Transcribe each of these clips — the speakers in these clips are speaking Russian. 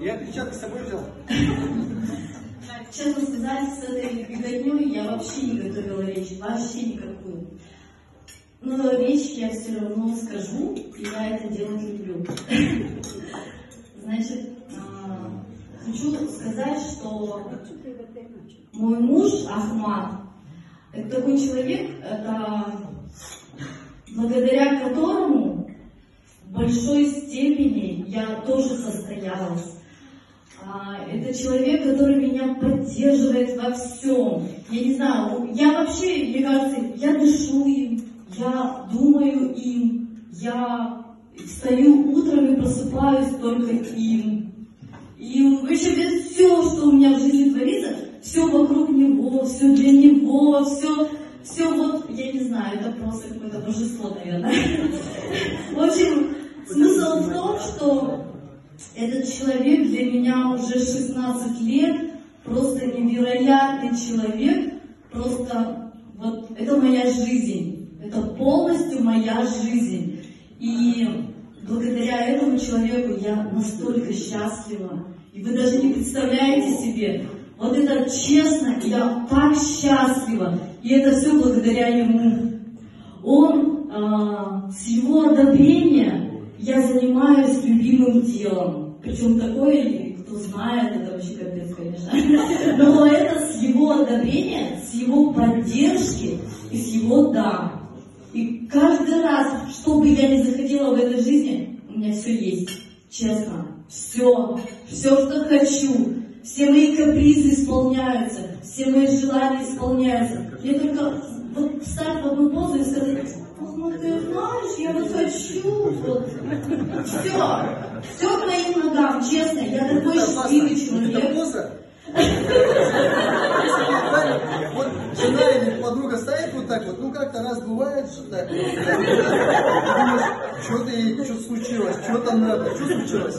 Я перчатки с собой взял. Честно сказать, с этой беготней я вообще не готовила речь, вообще никакую. Но речь я все равно скажу, и я это делать люблю. Значит, а, хочу сказать, что мой муж Ахмат, это такой человек, это благодаря которому в большой степени я тоже состоялась. А, Это человек, который меня поддерживает во всем. Я не знаю, я вообще, мне кажется, я дышу им, я думаю им, я встаю утром и просыпаюсь только им. И вообще все, что у меня в жизни творится, все вокруг него, все для него, все, все вот, я не знаю, это просто какое-то божество, наверное. В общем, смысл в том, что этот человек для меня уже 16 лет, просто невероятный человек, просто вот это моя жизнь, это полностью моя жизнь. И благодаря этому человеку я настолько счастлива. И вы даже не представляете себе, вот это честно, я так счастлива. И это все благодаря ему. Он, а, с его одобрения, я занимаюсь любимым делом. Причем такое, кто знает, это вообще капец, конечно. Но это с его одобрения, с его поддержки и с его да. И каждый раз, что бы я ни захотела в этой жизни, у меня все есть. Честно. Все. Все, что хочу. Все мои капризы исполняются. Все мои желания исполняются. Мне только вот встать в одну позу и сказать, «Ах, ну ты знаешь, я вот хочу, вот. Все. Все к моим ногам, честно. Я такой счастливый человек. Вот жена или подруга стоит вот так вот, ну как-то раз бывает, что так. Что-то ей, что случилось, что там надо, что случилось?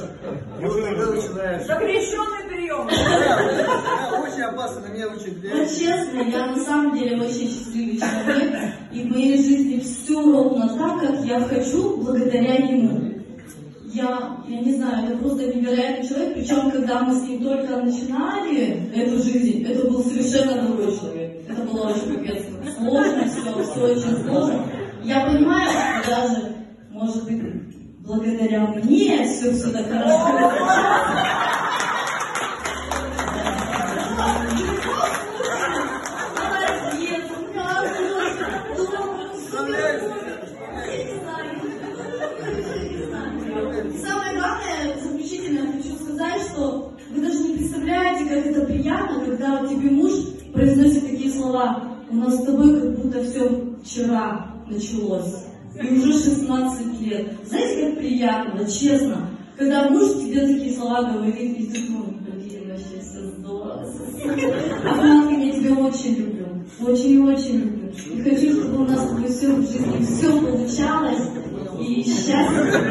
И вот тогда начинаешь. Запрещенный прием. Да, очень опасно, на меня очень Вот влияет. честно, я на самом деле очень счастливый человек, и в моей жизни все ровно так, как я хочу, благодаря ему. Я, я не знаю, это просто невероятный человек, причем когда мы с ним только начинали эту жизнь, это был совершенно другой человек. Это было очень капец как сложно, все, все очень сложно. Я понимаю, что даже, может быть, благодаря мне все все так хорошо. Самое главное, заключительно хочу сказать, что вы даже не представляете, как это приятно, когда тебе муж произносит такие слова. У нас с тобой как будто все вчера началось. И уже 16 лет. Знаете, как приятно, честно. Когда муж тебе такие слова говорит, и ты думаешь, блин, вообще все здорово. Ахматка, я тебя очень люблю. Очень-очень люблю. И хочу, чтобы у нас с тобой в жизни, все получалось. И счастье.